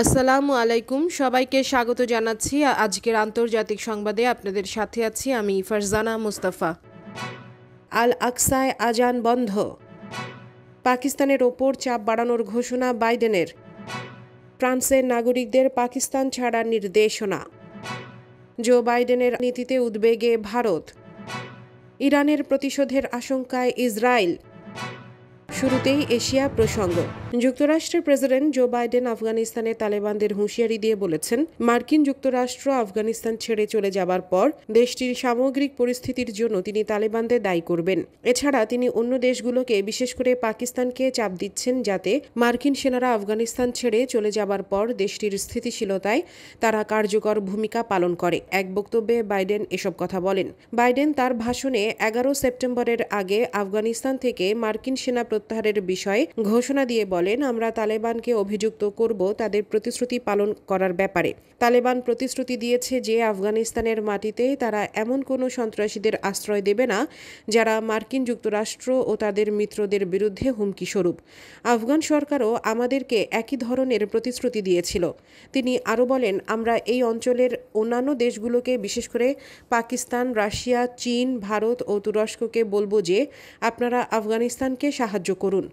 আসসালামু আলাইকুম। সবাইকে স্বাগত জানাচ্ছি। আজকের আন্তর্জাতিক সংবাদে আপনাদের সাথে আছি আমি ফারজানা মুস্তাফা। আল আকসায় আজান বন্ধ। পাকিস্তানের ওপর চাপ বাড়ানোর ঘোষণা বাইডেনের। ফ্রান্সের নাগরিকদের পাকিস্তান ছাড়ার নির্দেশনা। জো বাইডেনের নীতিতে উদ্বেগে ভারত। ইরানের প্রতিশোধের আশঙ্কায় ইসরায়েল। শুরুতেই এশিয়া প্রসঙ্গ। যুক্তরাষ্ট্রের প্রেসিডেন্ট জো বাইডেন আফগানিস্তানে তালেবানদের হুঁশিয়ারি দিয়ে বলেছেন, মার্কিন যুক্তরাষ্ট্র আফগানিস্তান ছেড়ে চলে যাবার পর দেশটির সামগ্রিক পরিস্থিতির জন্য তিনি তালেবানদের দায়ী করবেন। এছাড়া তিনি অন্য দেশগুলোকে, বিশেষ করে পাকিস্তানকে চাপ দিচ্ছেন যাতে মার্কিন সেনারা আফগানিস্তান ছেড়ে চলে যাবার পর দেশটির স্থিতিশীলতায় তারা কার্যকর ভূমিকা পালন করে। এক বক্তব্যে বাইডেন এসব কথা বলেন। বাইডেন তার ভাষণে এগারো সেপ্টেম্বরের আগে আফগানিস্তান থেকে মার্কিন সেনা প্রত্যাহারের বিষয়ে ঘোষণা দিয়ে বলেন, আমরা তালেবানকে অভিযুক্ত করব তাদের প্রতিশ্রুতি পালন করার ব্যাপারে। তালেবান প্রতিশ্রুতি দিয়েছে যে আফগানিস্তানের মাটিতে তারা এমন কোনো সন্ত্রাসীদের আশ্রয় দেবে না, যারা মার্কিন যুক্তরাষ্ট্র ও তাদের মিত্রদের বিরুদ্ধে হুমকি স্বরূপ। আফগান সরকারও আমাদেরকে একই ধরনের প্রতিশ্রুতি দিয়েছিল। তিনি আরও বলেন, আমরা এই অঞ্চলের অন্যান্য দেশগুলোকে, বিশেষ করে পাকিস্তান, রাশিয়া, চীন, ভারত ও তুরস্ককে বলব যে আপনারা আফগানিস্তানকে সাহায্য করুন।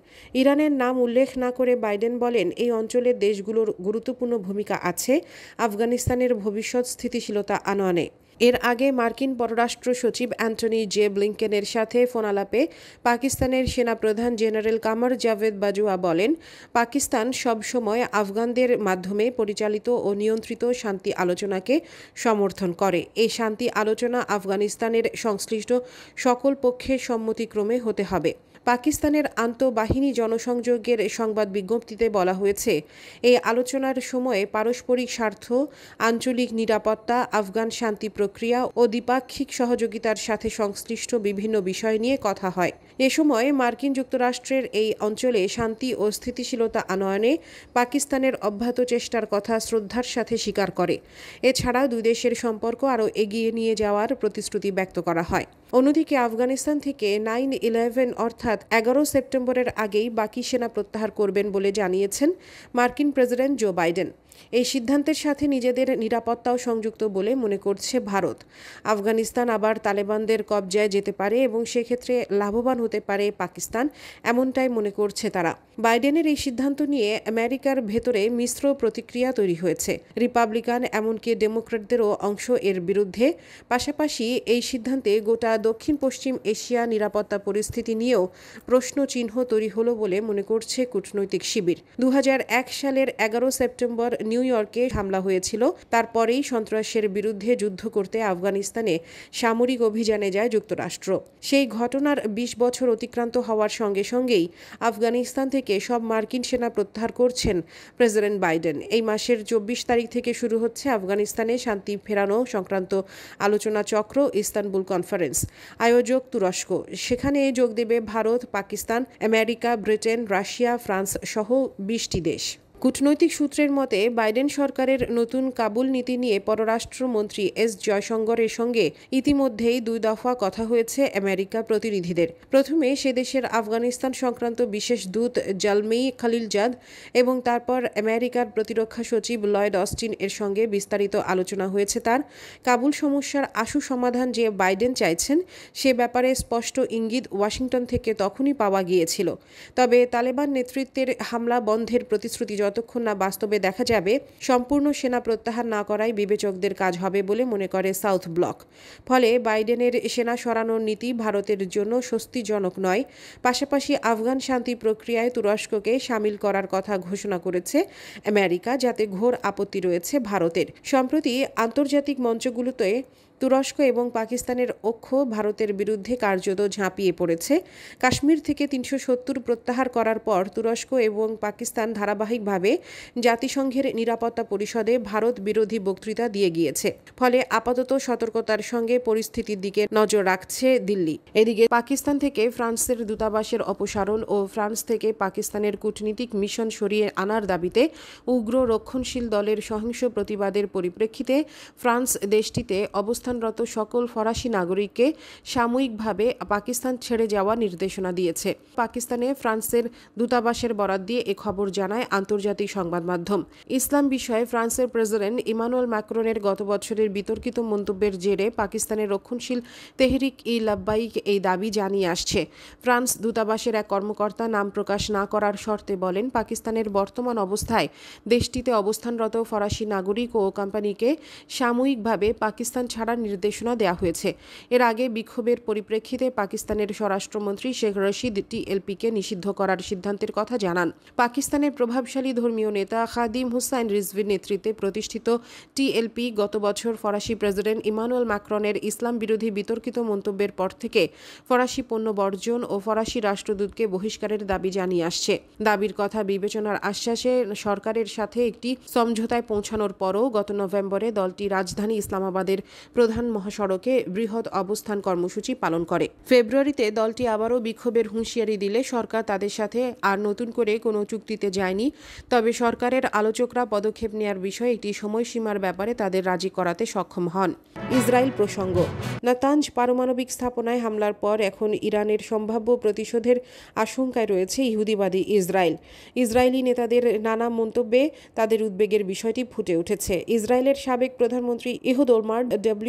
ইরানের নাম উল্লেখ না করে বাইডেন বলেন, এই অঞ্চলের দেশগুলোর গুরুত্বপূর্ণ ভূমিকা আছে, আফগানিস্তানের ভবিষ্যৎ স্থিতিশীলতা আনয়নে এর আগে মার্কিন পররাষ্ট্র সচিব অ্যান্টনি জে ব্লিংকেনের সাথে ফোনালাপে পাকিস্তানের সেনাপ্রধান জেনারেল কামার জাভেদ বাজুয়া বলেন, পাকিস্তান সবসময় আফগানদের মাধ্যমে পরিচালিত ও নিয়ন্ত্রিত শান্তি আলোচনাকে সমর্থন করে। এই শান্তি আলোচনা আফগানিস্তানের সংশ্লিষ্ট সকল পক্ষের সম্মতিক্রমে হতে হবে। পাকিস্তানের আন্তঃবাহিনী জনসংযোগের সংবাদ বিজ্ঞপ্তিতে বলা হয়েছে, এই আলোচনার সময়ে পারস্পরিক স্বার্থ, আঞ্চলিক নিরাপত্তা, আফগান শান্তি প্রক্রিয়া ও দ্বিপাক্ষিক সহযোগিতার সাথে সংশ্লিষ্ট বিভিন্ন বিষয় নিয়ে কথা হয়। এ সময় মার্কিন যুক্তরাষ্ট্রের এই অঞ্চলে শান্তি ও স্থিতিশীলতা আনয়নে পাকিস্তানের অব্যাহত চেষ্টার কথা শ্রদ্ধার সাথে স্বীকার করে। এছাড়া দুই দেশের সম্পর্ক আরও এগিয়ে নিয়ে যাওয়ার প্রতিশ্রুতি ব্যক্ত করা হয়। অন্যদিকে আফগানিস্তান থেকে নাইন ইলেভেন অর্থাৎ এগারো সেপ্টেম্বরের আগেই বাকি সেনা প্রত্যাহার করবেন বলে জানিয়েছেন মার্কিন প্রেসিডেন্ট জো বাইডেন। এই সিদ্ধান্তের সাথে নিজেদের নিরাপত্তাও সংযুক্ত বলে মনে করছে ভারত। আফগানিস্তান আবার তালেবানদের কবজায় যেতে পারে এবং সেক্ষেত্রে লাভবান হতে পারে পাকিস্তান, এমনটাই মনে করছে তারা। বাইডেনের এই সিদ্ধান্ত নিয়ে আমেরিকার ভেতরে মিশ্র প্রতিক্রিয়া তৈরি হয়েছে। রিপাবলিকান, এমনকি ডেমোক্রেটদেরও অংশ এর বিরুদ্ধে। পাশাপাশি এই সিদ্ধান্তে গোটা দক্ষিণ পশ্চিম এশিয়া নিরাপত্তা পরিস্থিতি নিয়েও প্রশ্ন চিহ্ন তৈরি হলো বলে মনে করছে কূটনৈতিক শিবির। দু হাজার এক সালের এগারো সেপ্টেম্বর নিউ ইয়র্কে হামলা হয়েছিল। তারপরেই সন্ত্রাসের বিরুদ্ধে যুদ্ধ করতে আফগানিস্তানে সামরিক অভিযানে যায় যুক্তরাষ্ট্র। সেই ঘটনার ২০ বছর অতিক্রান্ত হওয়ার সঙ্গে সঙ্গেই আফগানিস্তান থেকে সব মার্কিন সেনা প্রত্যাহার করছেন প্রেসিডেন্ট বাইডেন। এই মাসের চব্বিশ তারিখ থেকে শুরু হচ্ছে আফগানিস্তানে শান্তি ফেরানো সংক্রান্ত আলোচনা চক্র, ইস্তানবুল কনফারেন্স। আয়োজক তুরস্ক। সেখানে যোগ দেবে Bharat, Pakistan, America, Britain, Russia, France সহ বিশটি দেশ। কূটনৈতিক সূত্রের মতে, বাইডেন সরকারের নতুন কাবুল নীতি নিয়ে পররাষ্ট্রমন্ত্রী এস জয়শঙ্করের সঙ্গে ইতিমধ্যেই দুই দফা কথা হয়েছে আমেরিকা প্রতিনিধিদের। প্রথমে সে দেশের আফগানিস্তান সংক্রান্ত বিশেষ দূত জালমেই খালিলজাদ এবং তারপর আমেরিকার প্রতিরক্ষা সচিব লয়েড অস্টিন এর সঙ্গে বিস্তারিত আলোচনা হয়েছে তার। কাবুল সমস্যার আশু সমাধান যে বাইডেন চাইছেন, সে ব্যাপারে স্পষ্ট ইঙ্গিত ওয়াশিংটন থেকে তখনই পাওয়া গিয়েছিল। তবে তালেবান নেতৃত্বের হামলা বন্ধের প্রতিশ্রুতি যতক্ষণ না বাস্তবে দেখা যাবে, সম্পূর্ণ সেনা প্রত্যাহার না করাই বিবেচকদের কাজ হবে বলে মনে করে সাউথ ব্লক। ফলে বাইডেনের সেনা সরানোর নীতি ভারতের জন্য স্বস্তিজনক নয়। পাশাপাশি আফগান শান্তি প্রক্রিয়ায় তুরস্ককে সামিল করার কথা ঘোষণা করেছে আমেরিকা, যাতে ঘোর আপত্তি রয়েছে ভারতের। সম্প্রতি আন্তর্জাতিক মঞ্চগুলোতে তুরস্ক এবং পাকিস্তানের অক্ষ ভারতের বিরুদ্ধে কার্যত ঝাঁপিয়ে পড়েছে। কাশ্মীর থেকে তিনশো সত্তর প্রত্যাহার করার পর তুরস্ক এবং পাকিস্তান ধারাবাহিকভাবে জাতিসংঘের নিরাপত্তা পরিষদে ভারত বিরোধী বক্তৃতা দিয়ে গিয়েছে। ফলে আপাতত সতর্কতার সঙ্গে পরিস্থিতির দিকে নজর রাখছে দিল্লি। এদিকে পাকিস্তান থেকে ফ্রান্সের দূতাবাসের অপসারণ ও ফ্রান্স থেকে পাকিস্তানের কূটনীতিক মিশন সরিয়ে আনার দাবিতে উগ্র রক্ষণশীল দলের সহিংস প্রতিবাদের পরিপ্রেক্ষিতে ফ্রান্স দেশটিতে অবস্থান অবস্থানরত সকল ফরাসি নাগরিককে সাময়িকভাবে পাকিস্তান ছেড়ে যাওয়ার নির্দেশনা দিয়েছে। পাকিস্তানে ফ্রান্সের দূতাবাসের বরাত দিয়ে এ খবর জানায় আন্তর্জাতিক সংবাদ মাধ্যম। ইসলাম বিষয়ে ফ্রান্সের প্রেসিডেন্ট ইমানুয়েল ম্যাক্রনের গত বছরের বিতর্কিত মন্তব্যের জেরে পাকিস্তানের রক্ষণশীল তেহরিক ই লাব্বাইক এই দাবি জানিয়ে আসছে। ফ্রান্স দূতাবাসের এক কর্মকর্তা নাম প্রকাশ না করার শর্তে বলেন, পাকিস্তানের বর্তমান অবস্থায় দেশটিতে অবস্থানরত ফরাসি নাগরিক ও কোম্পানিকে সাময়িকভাবে পাকিস্তান ছাড়ার নির্দেশনা দেওয়া হয়েছে। এর আগে বিক্ষোভের পরিপ্রেক্ষিতে পাকিস্তানের স্বরাষ্ট্রমন্ত্রী শেখ রশিদ টিএলপিকে নিষিদ্ধ করার সিদ্ধান্তের কথা জানান। পাকিস্তানের প্রভাবশালী ধর্মীয় নেতা খাদিম হুসাইন রিজভির নেতৃত্বে প্রতিষ্ঠিত টিএলপি গত বছর ফরাসি প্রেসিডেন্ট ইমানুয়েল ম্যাক্রনের ইসলাম বিরোধী বিতর্কিত মন্তব্যের পর থেকে ফরাসি পণ্য বর্জন ও ফরাসি রাষ্ট্রদূতকে বহিষ্কারের দাবি জানিয়ে আসছে। দাবির কথা বিবেচনার আশ্বাসে সরকারের সাথে একটি সমঝোতায় পৌঁছানোর পরও গত নভেম্বরে দলটি রাজধানী ইসলামাবাদের প্রধান মহাসড়কে বৃহৎ অবস্থান কর্মসূচি পালন করে। ফেব্রুয়ারিতে দলটি আবারও বিক্ষোভের হুঁশিয়ারি দিলে সরকার তাদের সাথে আর নতুন করে কোনো চুক্তিতে যায়নি। তবে সরকারের আলোচকরা পদক্ষেপ নেওয়ার বিষয়ে একটি সময়সীমার ব্যাপারে তাদের রাজি করাতে সক্ষম হন। ইসরায়েল প্রসঙ্গ, নাতাঞ্জ পারমাণবিক স্থাপনায় হামলার পর এখন ইরানের সম্ভাব্য প্রতিশোধের আশঙ্কায় রয়েছে ইহুদিবাদী ইসরায়েল। ইসরায়েলি নেতাদের নানা মন্তব্যে তাদের উদ্বেগের বিষয়টি ফুটে উঠেছে। ইসরায়েলের সাবেক প্রধানমন্ত্রী ইহুদ ওলমার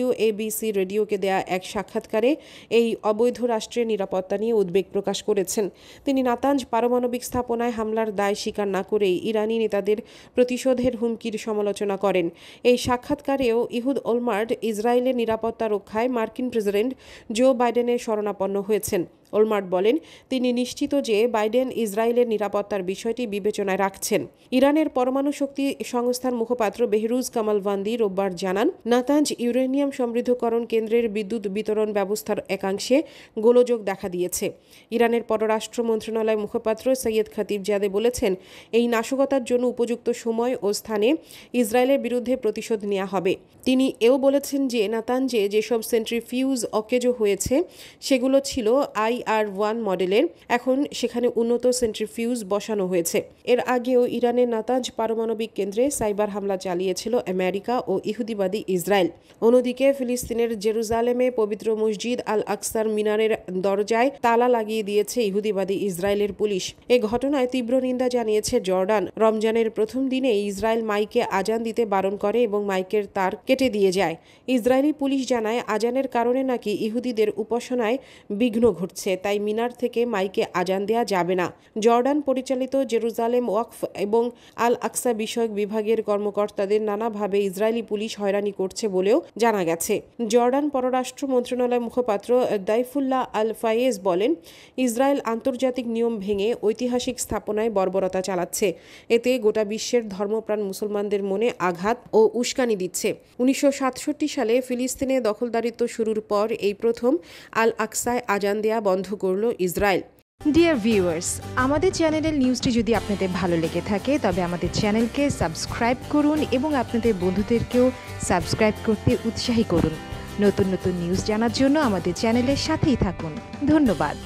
ডব্লিউএবিসি রেডিওকে দেয়া এক সাক্ষাৎকারে এই অবৈধ রাষ্ট্রের নিরাপত্তা নিয়ে উদ্বেগ প্রকাশ করেছেন। তিনি নাতাঞ্জ পারমাণবিক স্থাপনায় হামলার দায় স্বীকার না করেই ইরানি নেতাদের প্রতিশোধের হুমকির সমালোচনা করেন। এই সাক্ষাৎকারেও ইহুদ ওলমার্ড ইসরায়েলের নিরাপত্তা রক্ষায় মার্কিন প্রেসিডেন্ট জো বাইডেনের শরণাপন্ন হয়েছেন। ওলমার্ট বলেন, তিনি নিশ্চিত যে বাইডেন ইসরায়েলের নিরাপত্তার বিষয়টি বিবেচনায় রাখছেন। ইরানের পরমাণু শক্তি সংস্থার মুখপাত্র বেহরুজ কামালভান্দি রোববার জানান, নাতাঞ্জ ইউরেনিয়াম সমৃদ্ধকরণ কেন্দ্রের বিদ্যুৎ বিতরণ ব্যবস্থার একাংশে গোলযোগ দেখা দিয়েছে। ইরানের পররাষ্ট্র মন্ত্রণালয় মুখপাত্র সৈয়দ খাতিবজাদে বলেছেন, এই নাশকতার জন্য উপযুক্ত সময় ও স্থানে ইসরায়েলের বিরুদ্ধে প্রতিশোধ নেওয়া হবে। তিনি এও বলেছেন যে, নাতাঞ্জে যেসব সেন্ট্রিফিউজ অকেজো হয়েছে, সেগুলো ছিল আই আর ওয়ান মডেলের এখন সেখানে উন্নত সেন্ট্রিফিউজ বসানো হয়েছে। এর আগেও ইরানের নাতাজ পারমাণবিক কেন্দ্রে সাইবার হামলা চালিয়েছিল আমেরিকা ও ইহুদিবাদী ইসরায়েল। অন্যদিকে ফিলিস্তিনের জেরুজালেমে পবিত্র মসজিদ আল আকসার মিনারের দরজায় তালা লাগিয়ে দিয়েছে ইহুদিবাদী ইসরায়েলের পুলিশ। এ ঘটনায় তীব্র নিন্দা জানিয়েছে জর্ডান। রমজানের প্রথম দিনে ইসরায়েল মাইকে আজান দিতে বারণ করে এবং মাইকের তার কেটে দিয়ে যায়। ইসরায়েলি পুলিশ জানায়, আজানের কারণে নাকি ইহুদিদের উপাসনায় বিঘ্ন ঘটছে। তাই মিনার থেকে মাইকে আজান দেয়া যাবে না। জর্ডান পরিচালিত জেরুজালেম ওয়াকফ এবং আল আকসা বিষয়ক বিভাগের কর্মকর্তাদের নানাভাবে ইসরায়েলি পুলিশ হয়রানি করছে বলেও জানা গেছে। জর্ডান পররাষ্ট্র মন্ত্রণালয় মুখপাত্র দাইফুল্লাহ আল ফায়েজ বলেন, ইসরায়েল আন্তর্জাতিক নিয়ম ভেঙে ঐতিহাসিক স্থাপনায় বর্বরতা চালাচ্ছে। এতে গোটা বিশ্বের ধর্মপ্রাণ মুসলমানদের মনে আঘাত ও উস্কানি দিচ্ছে। উনিশশো সাতষট্টি সালে ফিলিস্তিনে দখলদারিত্ব শুরুর পর এই প্রথম আল আকসায় আজান দেয়া বন্ধ করল ইসরায়েল। ডিয়ার ভিউয়ার্স আমাদের চ্যানেলের নিউজটি যদি আপনাদের ভালো লেগে থাকে, তবে আমাদের চ্যানেলকে সাবস্ক্রাইব করুন এবং আপনাদের বন্ধুদেরকেও সাবস্ক্রাইব করতে উৎসাহী করুন। নতুন নতুন নিউজ জানার জন্য আমাদের চ্যানেলের সাথেই থাকুন। ধন্যবাদ।